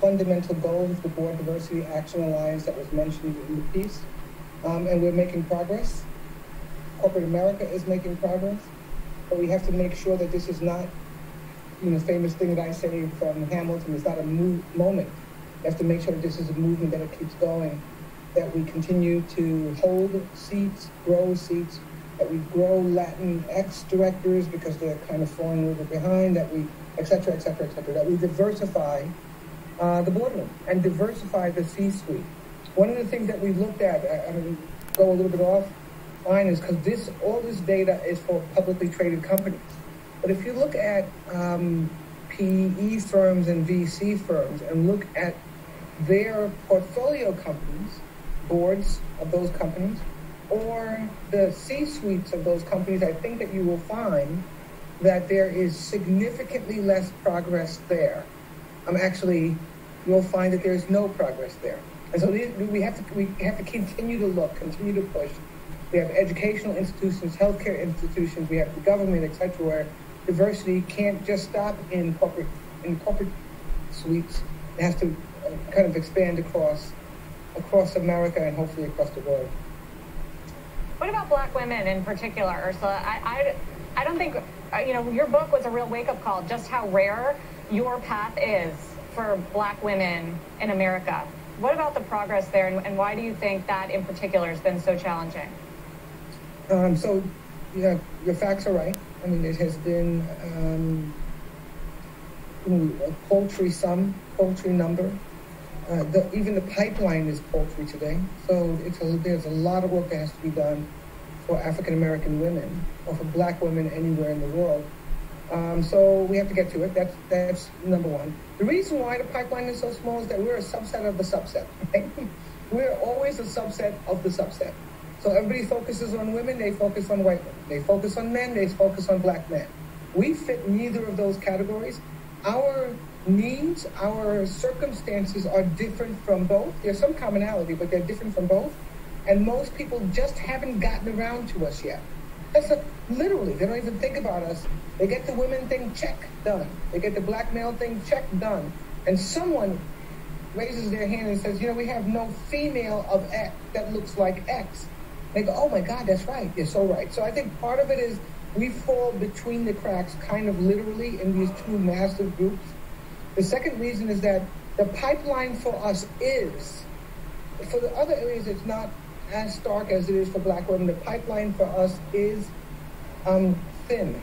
fundamental goals, of the Board Diversity Action Alliance that was mentioned in the piece. Um, and we're making progress. Corporate America is making progress, but we have to make sure that this is not, you know, famous thing that I say from Hamilton, it's not a move, moment. We have to make sure that this is a movement that it keeps going, that we continue to hold seats, grow seats, that we grow Latin X directors because they're kind of falling a little bit behind, that we, et cetera, et cetera, et cetera, that we diversify uh, the boardroom and diversify the C-suite. One of the things that we looked at, I'm going to go a little bit off line, is because this all this data is for publicly traded companies. But if you look at um, PE firms and VC firms and look at their portfolio companies, boards of those companies, or the C-suites of those companies, I think that you will find that there is significantly less progress there. I'm actually, you'll find that there's no progress there. And so we have to we have to continue to look, continue to push. We have educational institutions, healthcare institutions, we have the government, etc., where diversity can't just stop in corporate in corporate suites. It has to uh, kind of expand across across America and hopefully across the world. What about black women in particular, Ursula? I, I, I don't think, uh, you know, your book was a real wake up call just how rare your path is for black women in America. What about the progress there, and, and why do you think that in particular has been so challenging? Um, so, yeah, your facts are right. I mean, it has been um, a paltry sum, paltry number. Uh, the, even the pipeline is paltry today. So it's a, there's a lot of work that has to be done for African American women or for black women anywhere in the world. Um, so we have to get to it. That's that's number one. The reason why the pipeline is so small is that we're a subset of the subset. Right? We're always a subset of the subset. So everybody focuses on women, they focus on white women. They focus on men, they focus on black men. We fit neither of those categories. Our needs, our circumstances are different from both. There's some commonality, but they're different from both. And most people just haven't gotten around to us yet. That's a, literally, they don't even think about us. They get the women thing, check, done. They get the black male thing, check, done. And someone raises their hand and says, you know, we have no female of X that looks like X. They go, oh my God, that's right. You're so right. So I think part of it is we fall between the cracks kind of literally in these two massive groups. The second reason is that the pipeline for us is, for the other areas, it's not as stark as it is for black women. The pipeline for us is um, thin.